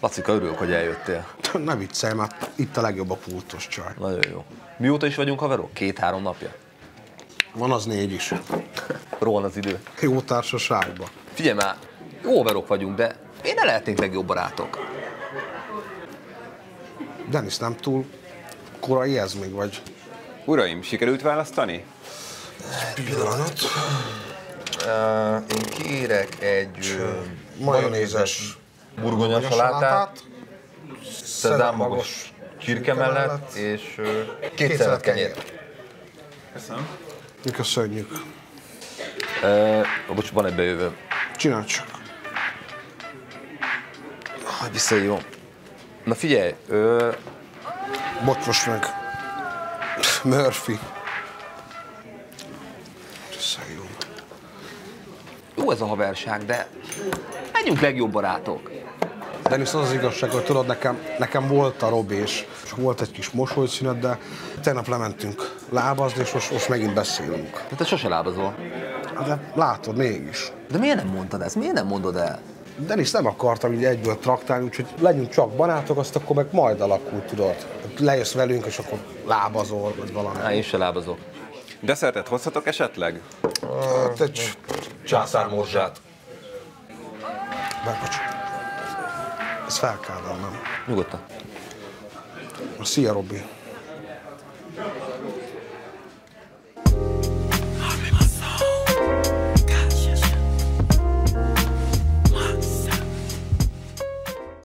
Lacika, örülök, hogy eljöttél. Ne viccelj, mert itt a legjobb a pultos csaj. Nagyon jó. Mióta is vagyunk haverok? Két-három napja? Van az négy is. Rohan az idő. Jó társaságban. Figyelj már, jó haverok vagyunk, de miért ne lehetnénk legjobb barátok? Denis nem túl korai ez még, vagy? Uraim, sikerült választani? Pillanat. Uh, én kérek egy Majonézes burgonya salátát, szezámmagos csirke mellett, és két szelet kenyért. Mi köszönjük. Uh, bocs, van egy bejövő. Csinálj csak. Ah, visszajön. Na figyelj, ö, Bocs most meg. Murphy. Visszajön. jó ez a haverság, de legyünk legjobb barátok. Denis, az az igazság, hogy tudod, nekem, nekem volt a Robi, és, volt egy kis mosolyszünet, de tegnap lementünk lábazni, és most, most megint beszélünk. De te sose lábazol. De látod, mégis. De miért nem mondtad ezt? Miért nem mondod el? Denis nem akartam így egyből traktálni, úgyhogy legyünk csak barátok, azt akkor meg majd alakul, tudod. Lejössz velünk, és akkor lábazol, vagy valami. Á, én se lábazok. Desszertet hozhatok esetleg? Hát egy Császármorzsát. Berkocs. Ez fel kell vennem. Nyugodtan. Szia, Robi.